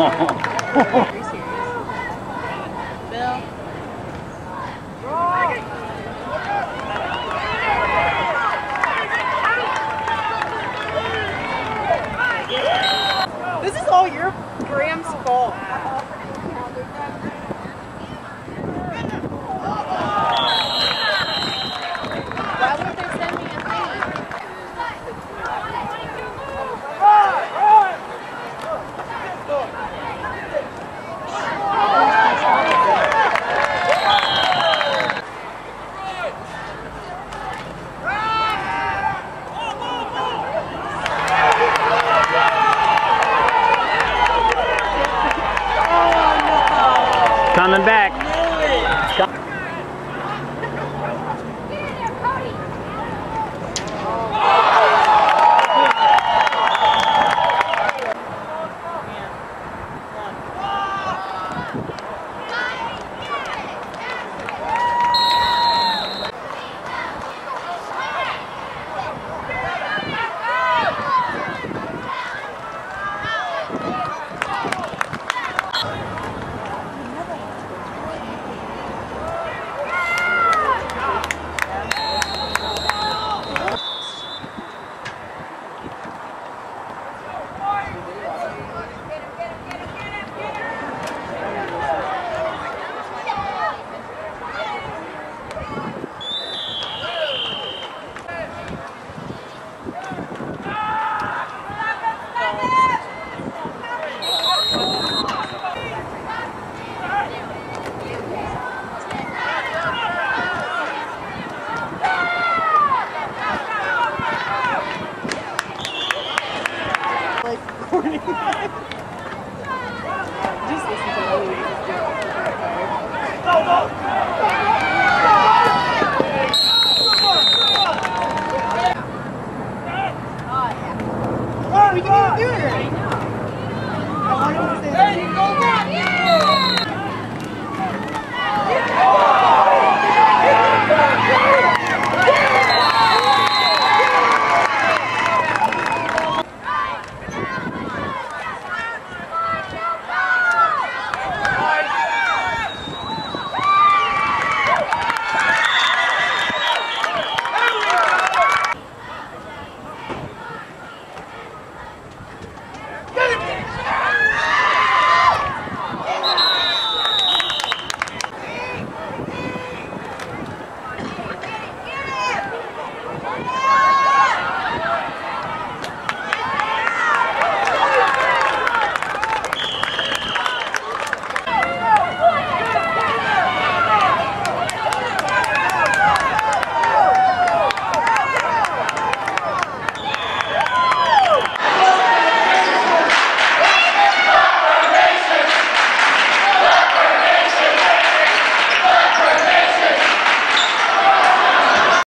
Oh, coming back.